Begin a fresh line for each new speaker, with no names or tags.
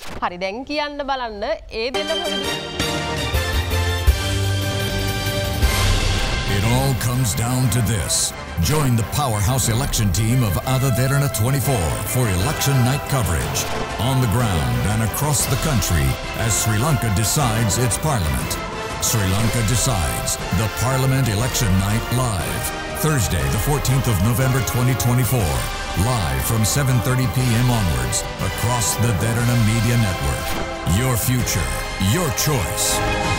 හරි දැන් කියන්න බලන්න ඒ දෙන්න
It all comes down to this. Join the powerhouse election team of Ada Derana 24 for election night coverage on the ground and across the country as Sri Lanka decides its parliament. Sri Lanka decides the Parliament Election Night live. Thursday, the 14th of November 2024. Live from 7:30 p.m. onwards across the Derana Media Network. Your future, your choice.